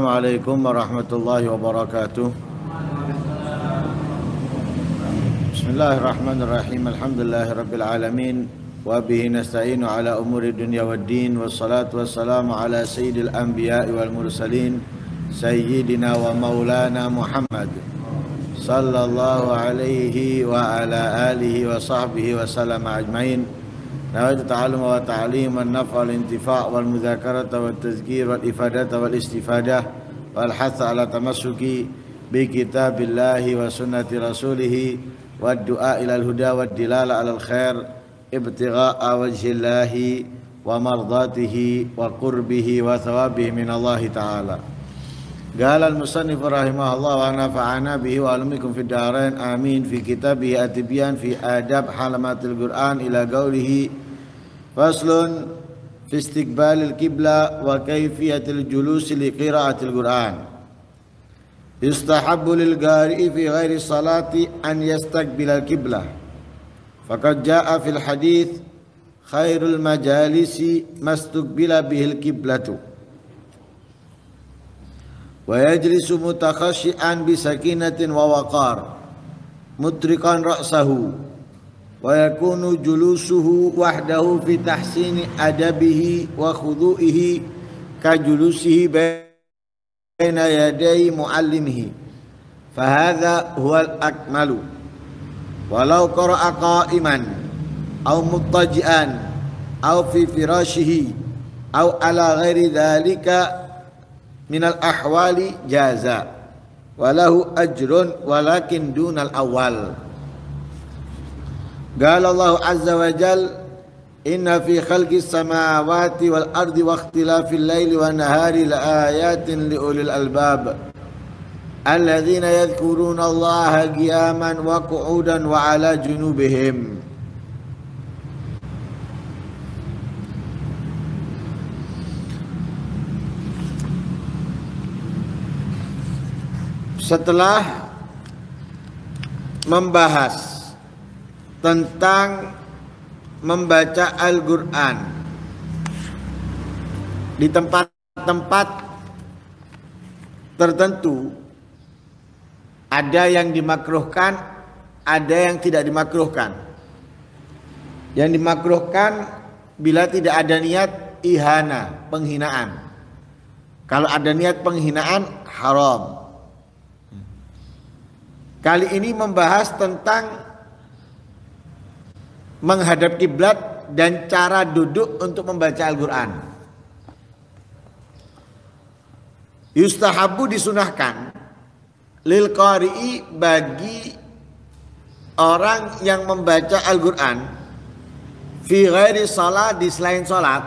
Assalamualaikum warahmatullahi wabarakatuh. Bismillahirrahmanirrahim. Alhamdulillahirabbil alamin. Wa bihi nasta'inu ala umuri dunya waddin wassalatu wassalamu ala sayyidil anbiya'i wal mursalin sayyidina wa maulana Muhammad sallallahu alaihi wa ala alihi wa sahbihi wa sallam ajmain. نويت التعلم والتعليم والنفع والانتفاع والمذاكرة والتذكير والإفادة والاستفادة والحث على تمسك بكتاب الله وسنة رسوله والدعاء إلى الهدى والدلالة على الخير ابتغاء وجه الله ومرضاته وقربه وثوابه من الله تعالى قال المصنف رحمه الله ونفعنا به وعلمكم في الدارين آمين في كتابه التبيان في آداب حلمات القرآن إلى قوله فصل في استقبال القبلة وكيفية الجلوس لقراءة القرآن. يستحب للقارئ في غير الصلاة أن يستقبل القبلة. فقد جاء في الحديث خير المجالس ما استقبل به القبلة. ويجلس متخشعا بسكينة ووقار مترقا رأسه. ويكون جلوسه وحده في تحسين أدبه وخضوئه كجلوسه بين يدي معلمه. فهذا هو الأكمل. ولو قرأ قائما أو مضطجئا أو في فراشه أو على غير ذلك من الأحوال جاز وله أجر ولكن دون الأول. Qala Allah azza wa jal Inna fi khalqi samawati wal ardi wa ikhtilafil laili wan nahari la ayatin li ulil albab. Alladhina yadhkuruna Allah qiyaman wa qu'udan wa ala junubihim. Setelah membahas tentang membaca Al-Quran. Di tempat-tempat tertentu ada yang dimakruhkan ada yang tidak dimakruhkan. Yang dimakruhkan bila tidak ada niat ihana penghinaan. Kalau ada niat penghinaan haram. Kali ini membahas tentang menghadap kiblat dan cara duduk untuk membaca Al-Qur'an. Yustahabu disunahkan lil qari'i bagi orang yang membaca Al-Qur'an fi ghairi salat di selain salat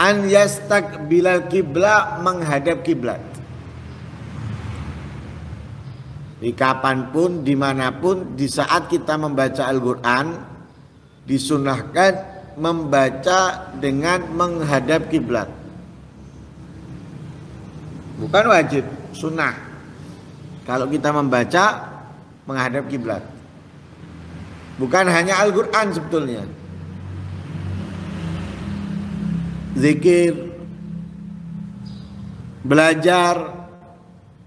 an yastaqbilal kiblat menghadap kiblat di kapan pun, di mana pun, di saat kita membaca Al-Quran, disunahkan membaca dengan menghadap kiblat. Bukan wajib, sunnah. Kalau kita membaca menghadap kiblat. Bukan hanya Al-Quran sebetulnya. Zikir, belajar,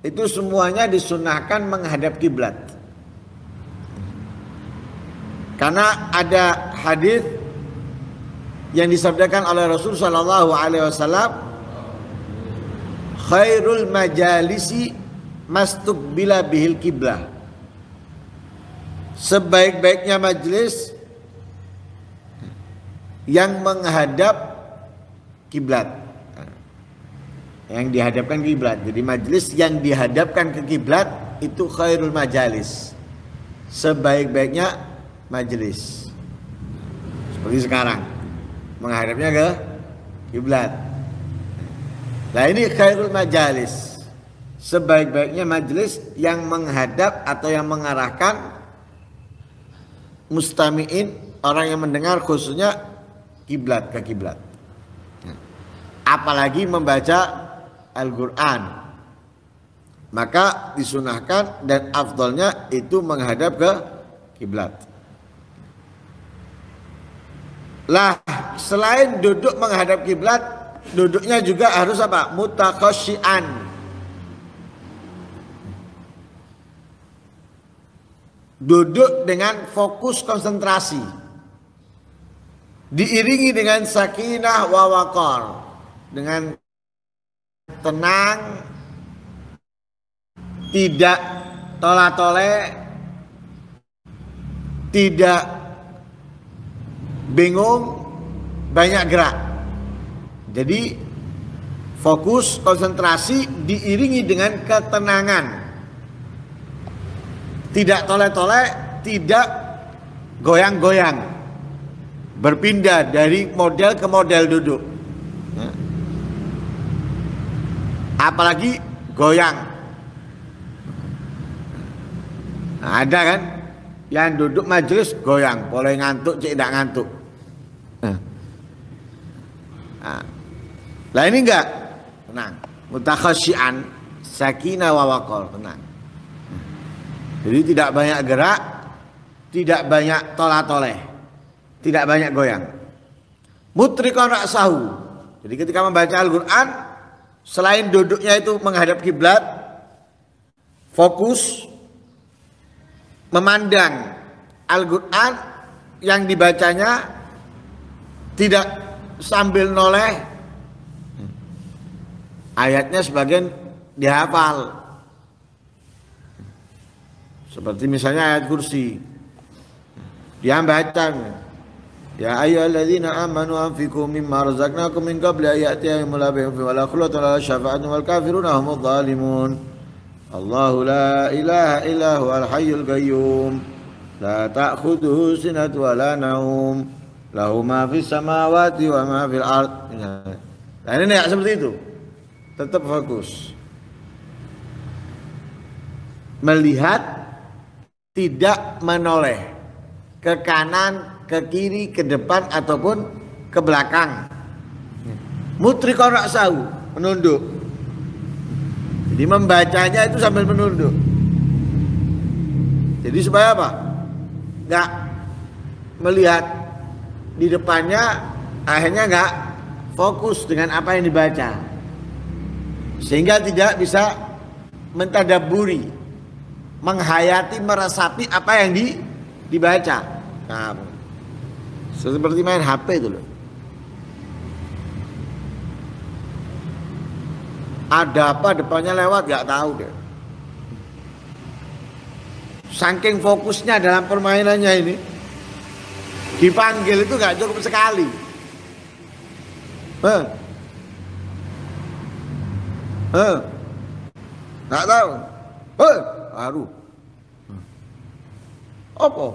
itu semuanya disunahkan menghadap kiblat. Karena ada hadis yang disabdakan oleh Rasul Shallallahu Alaihi Wasallam, khairul majalisi mastuk bila bihil kiblah. Sebaik-baiknya majelis yang menghadap kiblat yang dihadapkan ke kiblat. Jadi majelis yang dihadapkan ke kiblat itu khairul majalis. Sebaik-baiknya majelis. Seperti sekarang menghadapnya ke kiblat. Nah ini khairul majalis. Sebaik-baiknya majelis yang menghadap atau yang mengarahkan mustamiin orang yang mendengar khususnya kiblat ke kiblat. Apalagi membaca Al-Quran maka disunahkan dan afdolnya itu menghadap ke kiblat. Lah selain duduk menghadap kiblat duduknya juga harus apa? Mutakhasyian. Duduk dengan fokus konsentrasi. Diiringi dengan sakinah wa waqar. Dengan tenang, tidak tola-tole, tidak bingung, banyak gerak. Jadi fokus konsentrasi diiringi dengan ketenangan. Tidak tole-tole, tidak goyang-goyang. Berpindah dari model ke model duduk. Ya. Apalagi goyang. Nah, ada kan yang duduk majelis goyang, boleh ngantuk, cek tidak ngantuk. Nah. Nah. Lah ini enggak tenang. Mutakhasyian sakinah wa waqar, tenang. Jadi tidak banyak gerak, tidak banyak tola-toleh, tidak banyak goyang. Mutrikon ra'sahu. Jadi ketika membaca Al-Qur'an selain duduknya itu menghadap kiblat, fokus memandang Al-Qur'an yang dibacanya tidak sambil noleh. Ayatnya sebagian dihafal. Seperti misalnya ayat kursi. Dia baca Ya an ya'tiya yawmul la bay'un fihi wa la khullatun wa la syafa'atun wal kafiruna humudz zalimun Allahu la ilaha illa huwal hayyul qayyum la ta'khudhuhu sinatun wa la naum lahu ma fis samawati wa ma fil ard. Nah ini ya seperti itu. Tetap fokus. Melihat tidak menoleh ke kanan, ke kiri, ke depan ataupun ke belakang. Mutri korak sahu, menunduk. Jadi membacanya itu sambil menunduk. Jadi supaya apa? Enggak melihat di depannya akhirnya nggak fokus dengan apa yang dibaca sehingga tidak bisa mentadaburi menghayati meresapi apa yang di, dibaca nah, seperti main HP itu loh ada apa depannya lewat nggak tahu deh saking fokusnya dalam permainannya ini Dipanggil itu nggak cukup sekali. Eh. Eh. Nggak tahu. Eh, baru. Apa?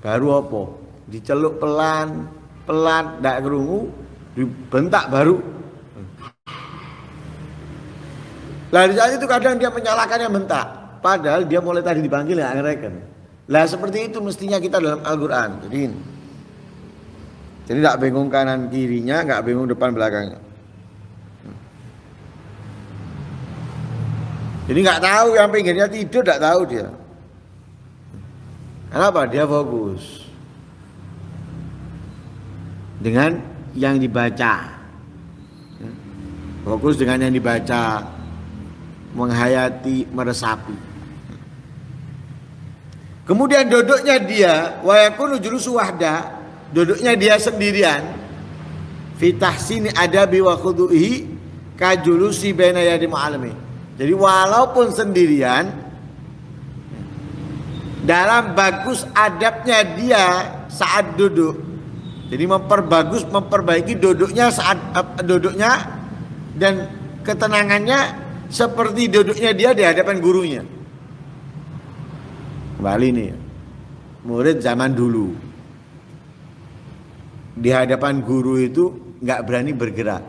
Baru apa? Diceluk pelan, pelan, nggak kerungu, dibentak baru. Lah di saat itu kadang dia menyalahkan yang bentak. Padahal dia mulai tadi dipanggil nggak ngereken. Lah seperti itu mestinya kita dalam Al-Quran. Jadi jadi tidak bingung kanan kirinya, nggak bingung depan belakangnya. Jadi nggak tahu yang pinggirnya tidur, nggak tahu dia. Kenapa? Dia fokus dengan yang dibaca. Fokus dengan yang dibaca, menghayati, meresapi. Kemudian duduknya dia wa yakunu julusu wahda, duduknya dia sendirian. Fitah sini ada wa khuduhi kajulusi baina yadi mu'alimi. Jadi walaupun sendirian dalam bagus adabnya dia saat duduk. Jadi memperbagus, memperbaiki duduknya saat uh, duduknya dan ketenangannya seperti duduknya dia di hadapan gurunya. Kembali nih. Murid zaman dulu. Di hadapan guru itu nggak berani bergerak.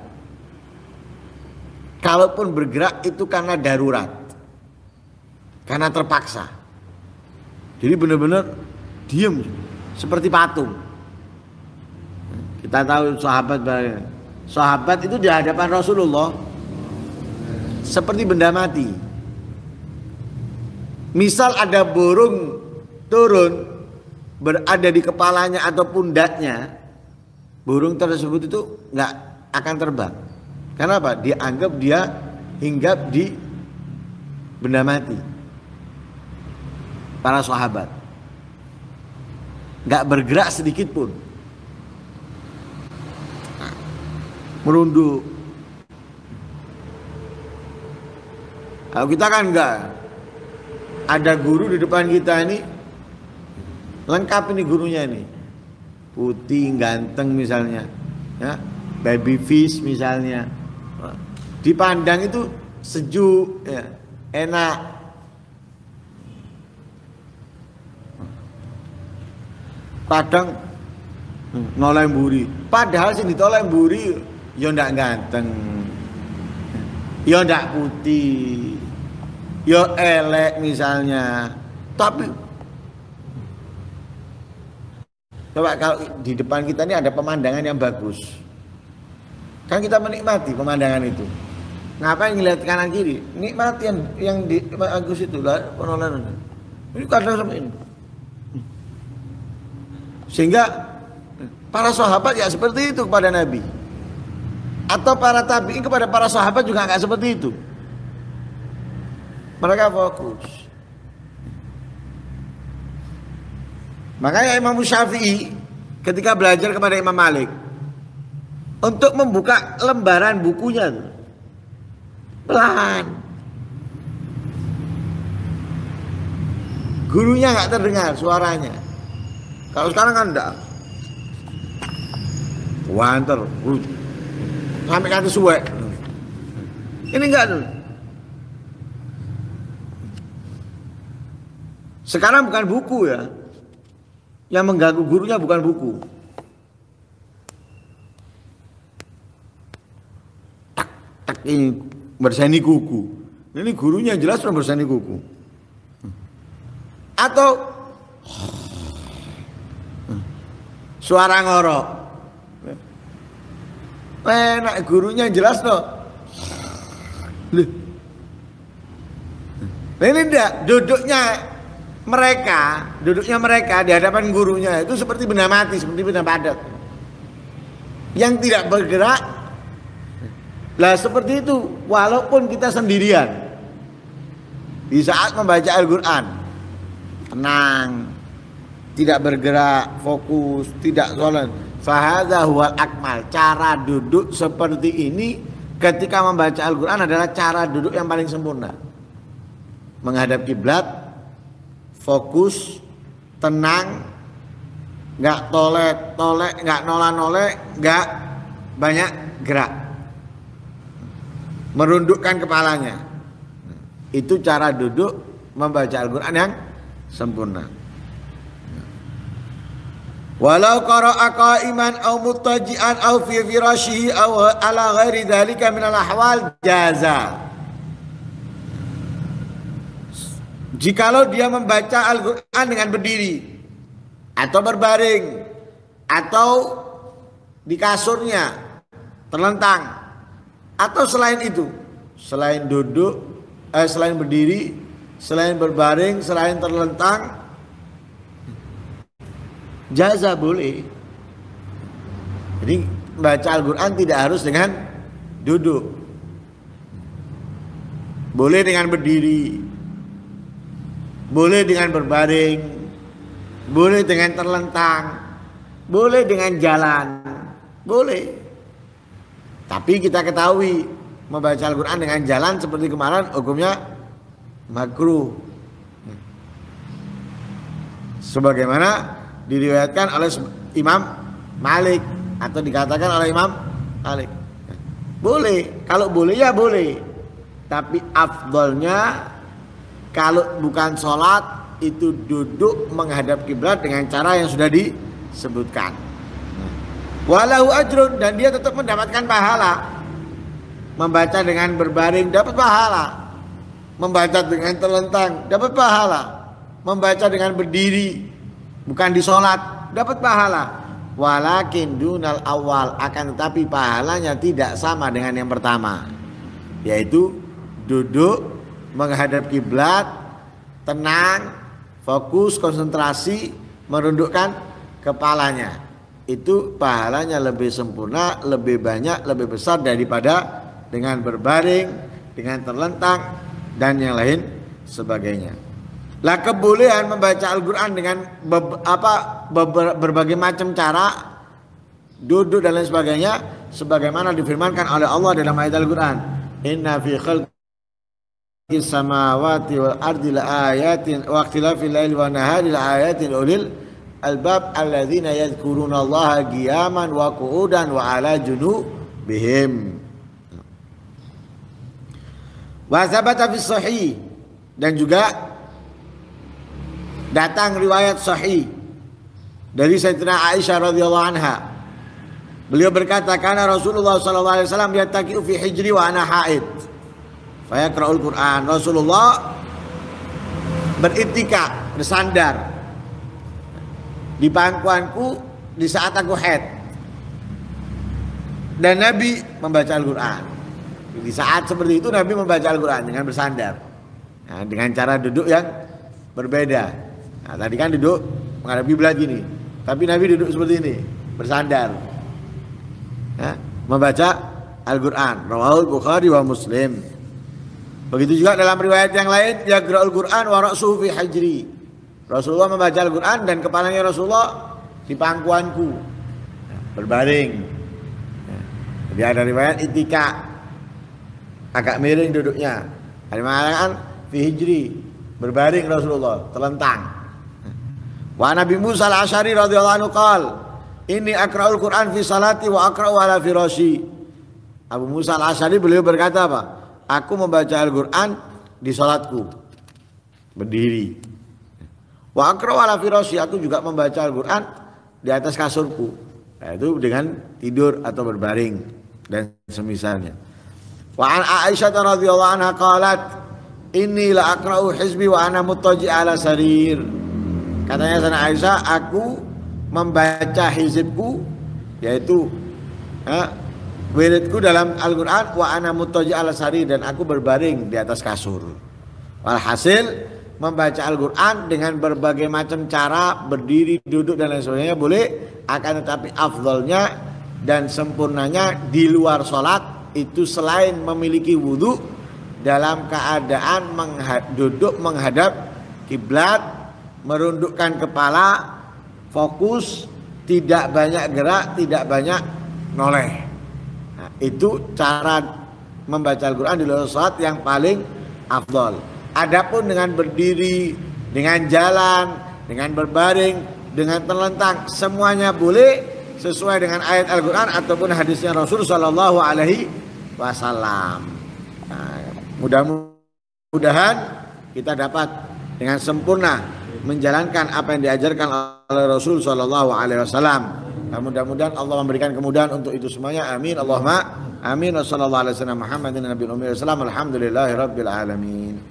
Kalaupun bergerak itu karena darurat. Karena terpaksa. Jadi benar-benar diem seperti patung. Kita tahu sahabat sahabat itu di hadapan Rasulullah seperti benda mati. Misal ada burung turun berada di kepalanya atau pundaknya, burung tersebut itu nggak akan terbang. Kenapa? Dianggap dia hinggap di benda mati. Para sahabat. Gak bergerak sedikit pun. Nah, merunduk. Kalau kita kan enggak. Ada guru di depan kita ini. Lengkap ini gurunya ini. Putih, ganteng misalnya. Ya, baby fish misalnya. Dipandang itu sejuk, ya, enak. Kadang noleh buri. Padahal sih ditoleh buri ya ndak ganteng. Ya ndak putih. Ya elek misalnya. Tapi Coba kalau di depan kita ini ada pemandangan yang bagus. Kan kita menikmati pemandangan itu. Ngapain ngeliat kanan kiri? Nikmati yang, yang di bagus itu lah penolakan. Ini kadang sama ini. Sehingga para sahabat ya seperti itu kepada Nabi. Atau para tabi'in kepada para sahabat juga nggak seperti itu. Mereka fokus. Makanya Imam Syafi'i ketika belajar kepada Imam Malik untuk membuka lembaran bukunya pelan. Gurunya nggak terdengar suaranya. Kalau sekarang kan enggak. Wanter, sampai kata suwe. Ini enggak. Sekarang bukan buku ya, yang mengganggu gurunya bukan buku. Tak, tak ini bersani kuku. Ini gurunya jelas sudah bersani kuku. Atau suara ngorok. Enak gurunya jelas loh. Ini enggak duduknya mereka, duduknya mereka di hadapan gurunya itu seperti benda mati, seperti benda padat. Yang tidak bergerak. Lah seperti itu, walaupun kita sendirian. Di saat membaca Al-Qur'an, tenang, tidak bergerak, fokus, tidak sholat. Fahadha huwal akmal. Cara duduk seperti ini ketika membaca Al-Quran adalah cara duduk yang paling sempurna. Menghadap kiblat, fokus, tenang, nggak tolek tolek, nggak nola nolek, nggak banyak gerak, merundukkan kepalanya. Itu cara duduk membaca Al-Quran yang sempurna. Walau qara'a qa'iman aw muttaji'an aw fi firashihi aw ala ghairi dhalika min al-ahwal jaza. Jikalau dia membaca Al-Quran dengan berdiri atau berbaring atau di kasurnya terlentang atau selain itu selain duduk eh, selain berdiri selain berbaring selain terlentang jaza boleh. Jadi baca Al-Quran tidak harus dengan duduk. Boleh dengan berdiri. Boleh dengan berbaring, boleh dengan terlentang, boleh dengan jalan, boleh. Tapi kita ketahui membaca Al-Quran dengan jalan seperti kemarin hukumnya makruh. Sebagaimana diriwayatkan oleh Imam Malik atau dikatakan oleh Imam Malik. Boleh, kalau boleh ya boleh. Tapi afdolnya kalau bukan sholat itu duduk menghadap kiblat dengan cara yang sudah disebutkan. Walau ajrun dan dia tetap mendapatkan pahala. Membaca dengan berbaring dapat pahala. Membaca dengan terlentang dapat pahala. Membaca dengan berdiri bukan di sholat dapat pahala. Walakin dunal awal akan tetapi pahalanya tidak sama dengan yang pertama. Yaitu duduk menghadap kiblat, tenang, fokus, konsentrasi, merundukkan kepalanya. itu pahalanya lebih sempurna, lebih banyak, lebih besar daripada dengan berbaring, dengan terlentang dan yang lain sebagainya. Lah kebolehan membaca Al-Qur'an dengan be, apa be, berbagai macam cara duduk dan lain sebagainya sebagaimana difirmankan oleh Allah dalam ayat Al-Qur'an. Inna fi khalqis samawati wal ardi la ayatin wa ikhtilafil laili wan nahari la ayatin ulil albab alladzina yadhkuruna Allah qiyaman wa qu'udan wa ala junubihim. Wa sabata fi sahih dan juga datang riwayat sahih dari Sayyidina Aisyah radhiyallahu anha. Beliau berkata, "Karena Rasulullah sallallahu alaihi wasallam yattaqiu fi hijri wa ana haid." Fayaqra'ul Qur'an. Rasulullah beritika, bersandar di pangkuanku di saat aku haid. Dan Nabi membaca Al-Qur'an. Di saat seperti itu Nabi membaca Al-Qur'an dengan bersandar. Nah, dengan cara duduk yang berbeda. Nah, tadi kan duduk menghadap kiblat gini. Tapi Nabi duduk seperti ini, bersandar. Ya, membaca Al-Qur'an. Rawahul Bukhari wa Muslim. Begitu juga dalam riwayat yang lain, ya al Qur'an wa ra'suhu fi hajri. Rasulullah membaca Al-Qur'an dan kepalanya Rasulullah di pangkuanku. Ya, berbaring. Ya, jadi ada riwayat itika agak miring duduknya. Ada mengatakan fi hijri berbaring Rasulullah terlentang. Wa Nabi Musa al-Asy'ari radhiyallahu anhu qal, "Inni akra'ul Qur'an fi salati wa akra'u ala firashi." Abu Musa al-Asy'ari beliau berkata apa? Aku membaca Al-Qur'an di salatku. Berdiri. Wa akra'u ala firashi, aku juga membaca Al-Qur'an di atas kasurku. Nah, itu dengan tidur atau berbaring dan semisalnya. Wa an Aisyah radhiyallahu anha qalat, "Inni la aqra'u hizbi wa ana muttaji ala sarir." Katanya sana Aisyah, aku membaca hizibku yaitu eh, wiridku dalam Al-Qur'an wa ana muttaji ala sari dan aku berbaring di atas kasur. Walhasil membaca Al-Qur'an dengan berbagai macam cara berdiri, duduk dan lain sebagainya boleh akan tetapi afdolnya dan sempurnanya di luar sholat itu selain memiliki wudhu dalam keadaan duduk menghadap kiblat merundukkan kepala, fokus, tidak banyak gerak, tidak banyak noleh. Nah, itu cara membaca Al-Quran di luar salat yang paling afdol. Adapun dengan berdiri, dengan jalan, dengan berbaring, dengan terlentang, semuanya boleh sesuai dengan ayat Al-Quran ataupun hadisnya Rasul Shallallahu Alaihi Wasallam. Nah, mudah-mudahan kita dapat dengan sempurna menjalankan apa yang diajarkan oleh Rasul Shallallahu Alaihi Wasallam. Mudah-mudahan Allah memberikan kemudahan untuk itu semuanya. Amin. Allahumma amin. Wassalamualaikum warahmatullahi wabarakatuh. Muhammadin Nabi.